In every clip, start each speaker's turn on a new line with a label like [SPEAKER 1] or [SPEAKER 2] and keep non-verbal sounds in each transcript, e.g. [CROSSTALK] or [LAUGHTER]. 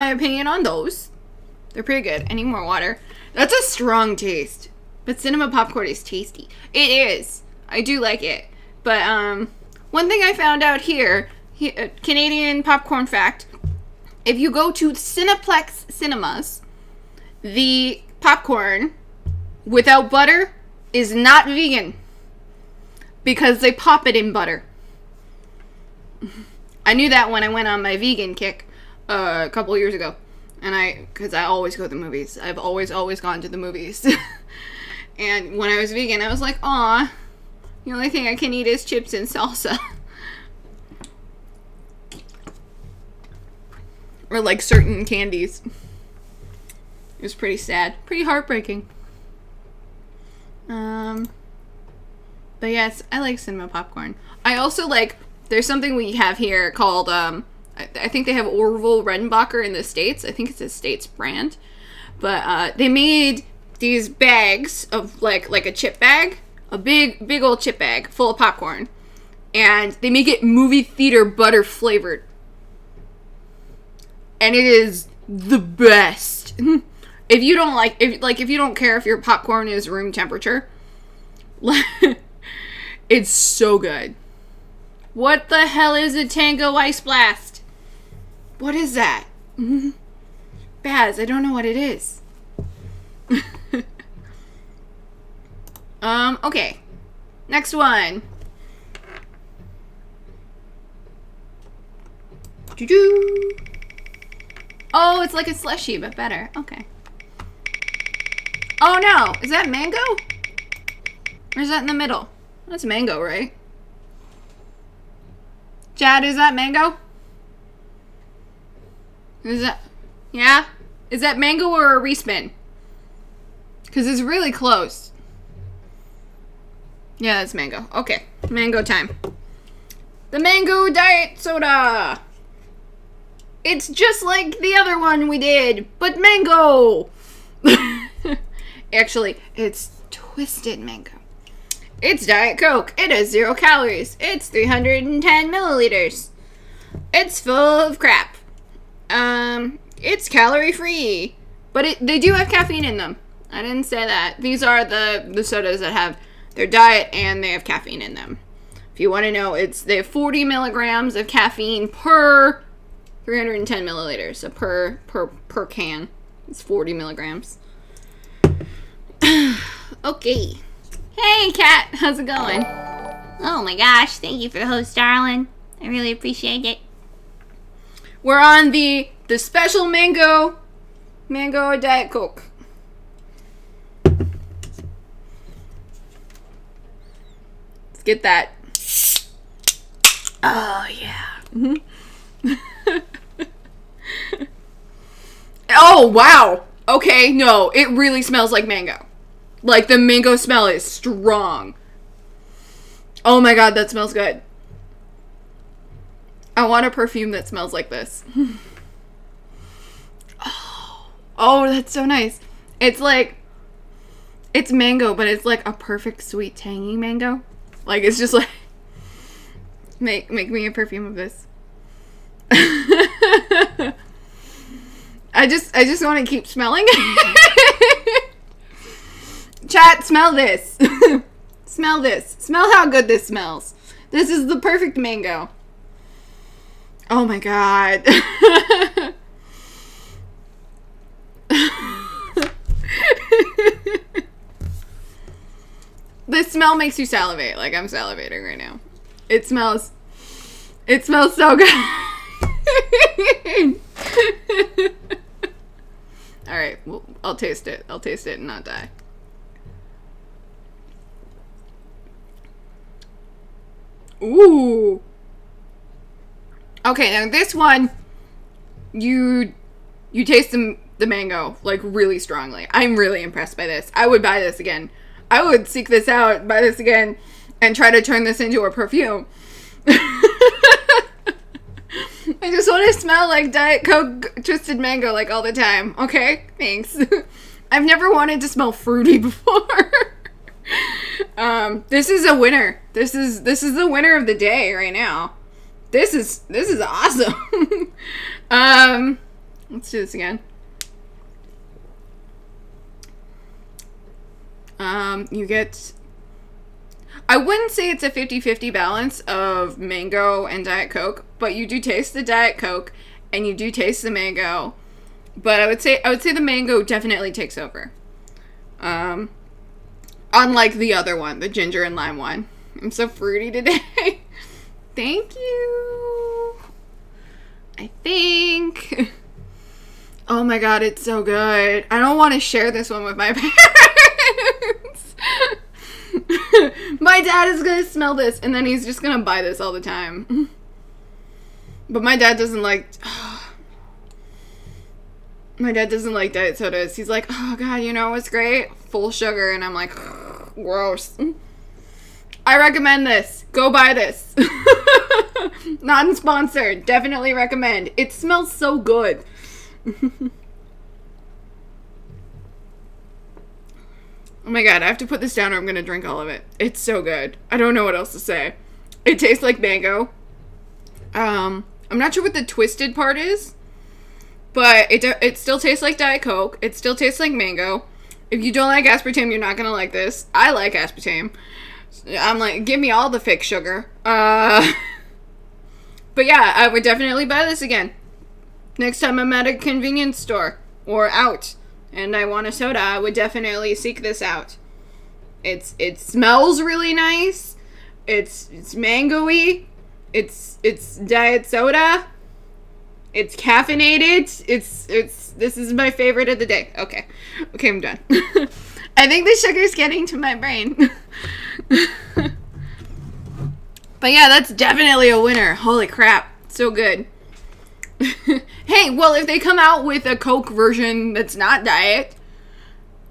[SPEAKER 1] my opinion on those. They're pretty good. I need more water. That's a strong taste. But cinema popcorn is tasty. It is. I do like it. But um one thing I found out here, he, uh, Canadian popcorn fact, if you go to Cineplex cinemas, the popcorn without butter is not vegan because they pop it in butter. [LAUGHS] I knew that when I went on my vegan kick uh, a couple years ago, and I because I always go to the movies. I've always always gone to the movies. [LAUGHS] and when I was vegan, I was like, "Aw, the only thing I can eat is chips and salsa." [LAUGHS] or like certain candies. It was pretty sad, pretty heartbreaking. Um, but yes, I like cinema popcorn. I also like. There's something we have here called. Um, I, I think they have Orville Redenbacher in the states. I think it's a states brand, but uh, they made these bags of like like a chip bag, a big big old chip bag full of popcorn, and they make it movie theater butter flavored, and it is the best. [LAUGHS] if you don't like if like if you don't care if your popcorn is room temperature [LAUGHS] it's so good. What the hell is a tango ice blast what is that [LAUGHS] baz i don't know what it is [LAUGHS] um okay next one Doo-doo. oh it's like a slushy but better okay Oh no, is that mango? Or is that in the middle? That's mango, right? Chad, is that mango? Is that, yeah? Is that mango or a respin? Because it's really close. Yeah, that's mango. Okay, mango time. The mango diet soda. It's just like the other one we did, but mango. [LAUGHS] Actually, it's twisted mango. It's Diet Coke. It has zero calories. It's 310 milliliters. It's full of crap. Um, it's calorie free, but it, they do have caffeine in them. I didn't say that. These are the the sodas that have their diet and they have caffeine in them. If you want to know, it's they have 40 milligrams of caffeine per 310 milliliters. So per per per can, it's 40 milligrams. [SIGHS] okay. Hey, Kat. How's it going?
[SPEAKER 2] Oh my gosh, thank you for the host, darling. I really appreciate it.
[SPEAKER 1] We're on the the special mango mango diet coke. Let's get that. Oh yeah. Mm-hmm. [LAUGHS] oh wow. Okay, no, it really smells like mango. Like the mango smell is strong. Oh my god, that smells good. I want a perfume that smells like this. [LAUGHS] oh, oh, that's so nice. It's like it's mango, but it's like a perfect sweet tangy mango. Like it's just like [LAUGHS] make make me a perfume of this. [LAUGHS] I just I just want to keep smelling. Chat, smell this. smell this. Smell how good this smells. This is the perfect mango. Oh my god. the smell makes you salivate. Like I'm salivating right now. It smells. It smells so good. All right, well, I'll taste it. I'll taste it and not die. Ooh. Okay, now this one, you you taste the, the mango like really strongly. I'm really impressed by this. I would buy this again. I would seek this out, buy this again, and try to turn this into a perfume. [LAUGHS] I just want to smell like Diet Coke twisted mango like all the time. Okay, thanks. [LAUGHS] I've never wanted to smell fruity [LAUGHS] before. um, this is a winner. This is this is the winner of the day right now. This is this is awesome. [LAUGHS] um, Let's do this again. Um, you get. I wouldn't say it's a 50 50 balance of mango and Diet Coke, but you do taste the Diet Coke and you do taste the mango. But I would say I would say the mango definitely takes over. Um, unlike the other one, the ginger and lime one. I'm so fruity today. [LAUGHS] Thank you. I think. [LAUGHS] Oh my god, it's so good. I don't want to share this one with my [LAUGHS] parents. [LAUGHS] my dad is gonna smell this and then he's just gonna buy this all the time. But my dad doesn't like. [SIGHS] my dad doesn't like diet sodas. He's like, oh god, you know what's great? Full sugar. And I'm like, gross. I recommend this. Go buy this. [LAUGHS] Non sponsored. Definitely recommend. It smells so good. [LAUGHS] oh my god, I have to put this down or I'm gonna drink all of it. It's so good. I don't know what else to say. It tastes like mango. Um, I'm not sure what the twisted part is, but it it still tastes like Diet Coke. It still tastes like mango. If you don't like aspartame, you're not gonna like this. I like aspartame. I'm like, give me all the fake sugar. Uh, [LAUGHS] but yeah, I would definitely buy this again. Next time I'm at a convenience store or out and I want a soda, I would definitely seek this out. It's it smells really nice. It's it's mangoey. It's it's diet soda. It's caffeinated. It's it's this is my favorite of the day. Okay. Okay, I'm done. [LAUGHS] I think the sugar's getting to my brain. [LAUGHS] [LAUGHS] but yeah, that's definitely a winner. Holy crap. So good. [LAUGHS] hey, well, if they come out with a Coke version that's not diet,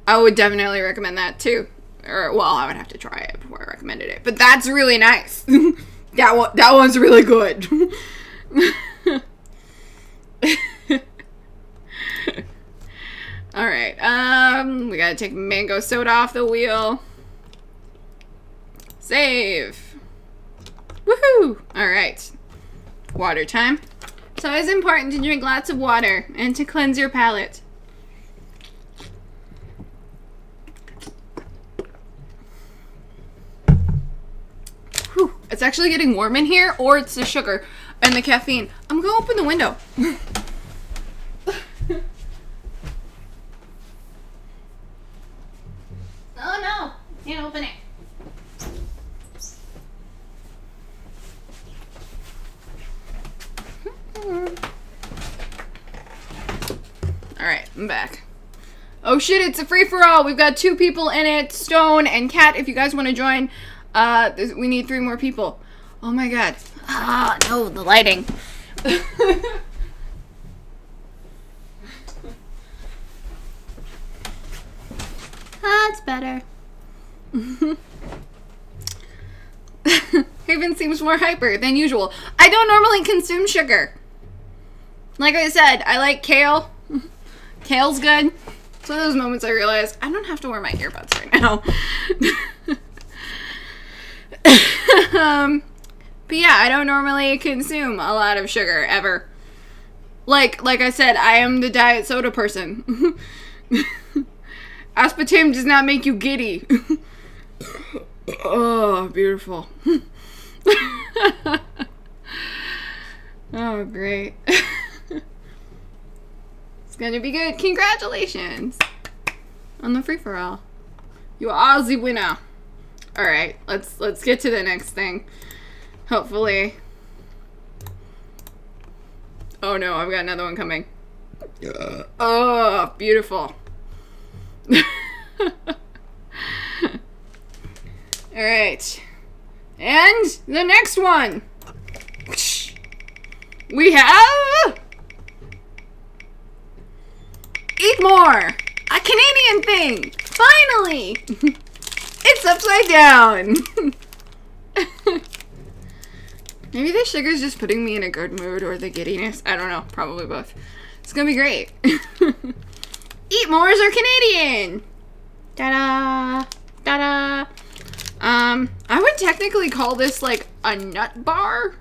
[SPEAKER 1] I would definitely recommend that too. Or well, I would have to try it before I recommended it. But that's really nice. [LAUGHS] that one that one's really good. All right. Um, we gotta take mango soda off the wheel. Save. Woohoo! All right. Water time. So it's important to drink lots of water and to cleanse your palate. Whew. It's actually getting warm in here, or it's the sugar and the caffeine. I'm gonna open the window. [LAUGHS] oh no, can't open it. Alright, I'm back. Oh shit, it's a free-for-all. We've got two people in it. Stone and Cat, if you guys want to join. Uh, we need three more people. Oh my god. Ah, no, the lighting. [LAUGHS]
[SPEAKER 2] That's better. [LAUGHS]
[SPEAKER 1] Haven seems more hyper than usual. I don't normally consume sugar. Like I said, I like kale. Kale's good. It's one of those moments I realize I don't have to wear my earbuds right now. [LAUGHS] um, but yeah, I don't normally consume a lot of sugar ever. Like like I said, I am the diet soda person. [LAUGHS] Aspartame does not make you giddy. [LAUGHS] oh, beautiful. oh, great. It's gonna be good. Congratulations on the free for all. You are the winner. All right, let's let's get to the next thing. Hopefully. Oh no, I've got another one coming. Uh. Oh, beautiful. [LAUGHS] All right. And the next one. We have Eat More, a Canadian thing. Finally. [LAUGHS] it's upside down. [LAUGHS] Maybe the sugar's just putting me in a good mood or the giddiness. I don't know. Probably both. It's gonna be great. [LAUGHS] Eat Mores are Canadian. Da-da. Da-da. Um, I would technically call this like a nut bar.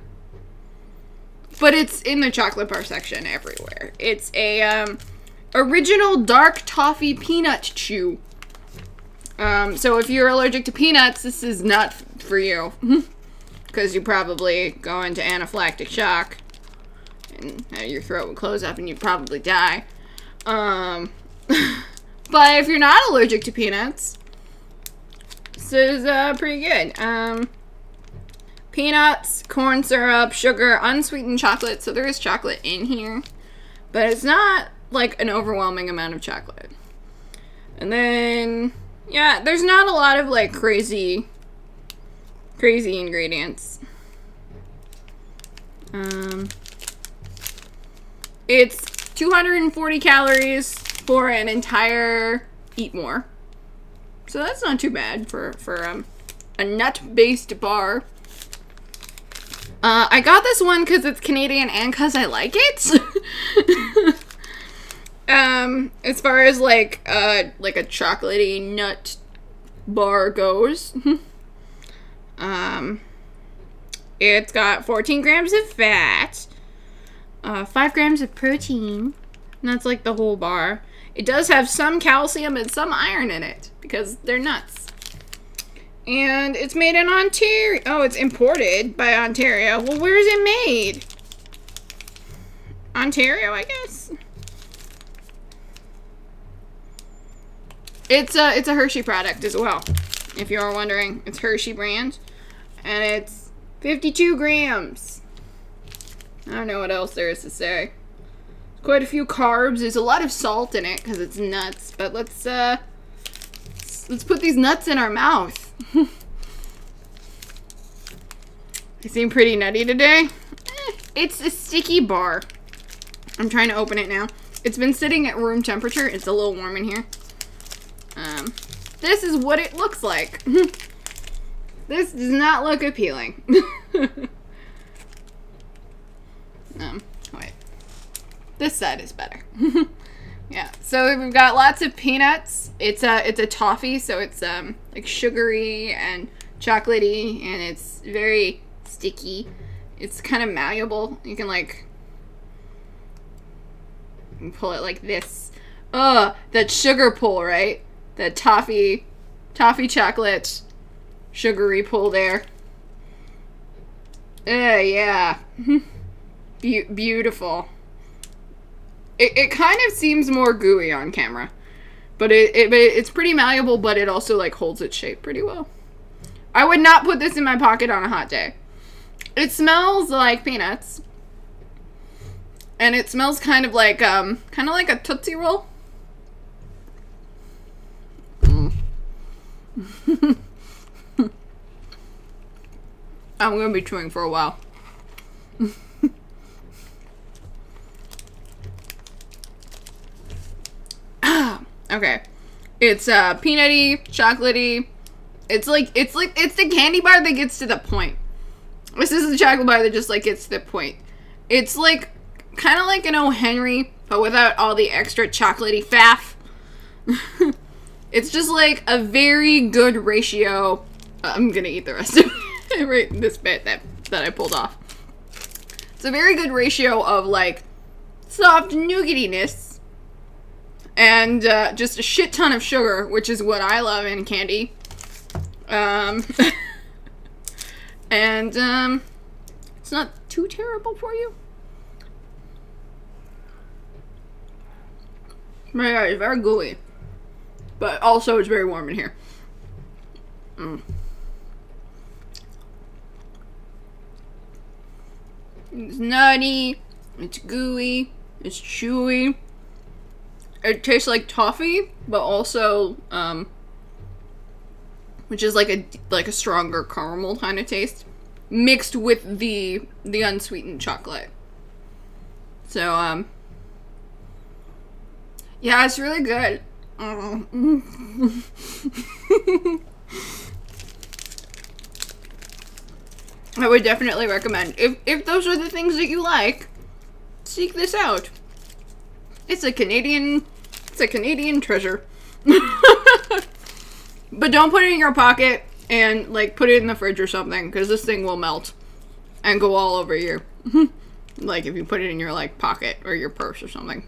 [SPEAKER 1] but it's in the chocolate bar section everywhere. It's a um, original dark toffee peanut chew. Um, so if you're allergic to peanuts, this is not for you. [LAUGHS] Because you probably go into anaphylactic shock. And uh, your throat would close up and you'd probably die. Um, [LAUGHS] but if you're not allergic to peanuts, this is uh, pretty good. Um, peanuts, corn syrup, sugar, unsweetened chocolate. So there is chocolate in here. But it's not like an overwhelming amount of chocolate. And then, yeah, there's not a lot of like crazy, crazy ingredients. Um, it's 240 calories for an entire eat more. So that's not too bad for, for um, a nut-based bar. Uh, I got this one because it's Canadian and because I like it. [LAUGHS] um, as far as like uh like a chocolatey nut bar goes, [LAUGHS] um, it's got 14 grams of fat, uh, 5 grams of protein, and that's like the whole bar. It does have some calcium and some iron in it because they're nuts. And it's made in Ontario. Oh, it's imported by Ontario. Well, where is it made? Ontario, I guess. It's a it's a Hershey product as well. If you are wondering, it's Hershey brand, and it's 52 grams. I don't know what else there is to say. Quite a few carbs. There's a lot of salt in it because it's nuts. But let's uh, let's put these nuts in our mouth. [LAUGHS] they seem pretty nutty today. Eh, it's a sticky bar. I'm trying to open it now. It's been sitting at room temperature. It's a little warm in here. This is what it looks like. [LAUGHS] this does not look appealing. [LAUGHS] um, wait. This side is better. [LAUGHS] yeah. So we've got lots of peanuts. It's a it's a toffee, so it's um like sugary and chocolatey, and it's very sticky. It's kind of malleable. You can like pull it like this. Ugh, that sugar pull, right? That toffee, toffee chocolate, sugary pull there. Uh, yeah. [LAUGHS] Be beautiful. It, it kind of seems more gooey on camera. But it, it, it's pretty malleable, but it also like holds its shape pretty well. I would not put this in my pocket on a hot day. It smells like peanuts. And it smells kind of like um kind of like a Tootsie Roll. [LAUGHS] I'm gonna be chewing for a while. [LAUGHS] okay. It's uh peanutty, chocolatey. It's like it's like it's the candy bar that gets to the point. This is the chocolate bar that just like gets to the point. It's like kind of like an O. Henry, but without all the extra chocolatey faff. It's just like a very good ratio. I'm gonna eat the rest of it [LAUGHS] right this bit that that I pulled off. It's a very good ratio of like soft nougatiness and uh, just a shit ton of sugar, which is what I love in candy. Um, [LAUGHS] and um, it's not too terrible for you. But yeah, it's very gooey. But also, it's very warm in here. Mm. It's nutty. It's gooey. It's chewy. It tastes like toffee, but also, um, which is like a like a stronger caramel kind of taste, mixed with the the unsweetened chocolate. So, um, yeah, it's really good. I would definitely recommend. If, if those are the things that you like, seek this out. It's a Canadian, it's a Canadian treasure. [LAUGHS] but don't put it in your pocket and like put it in the fridge or something because this thing will melt and go all over you. [LAUGHS] Like if you put it in your like pocket or your purse or something.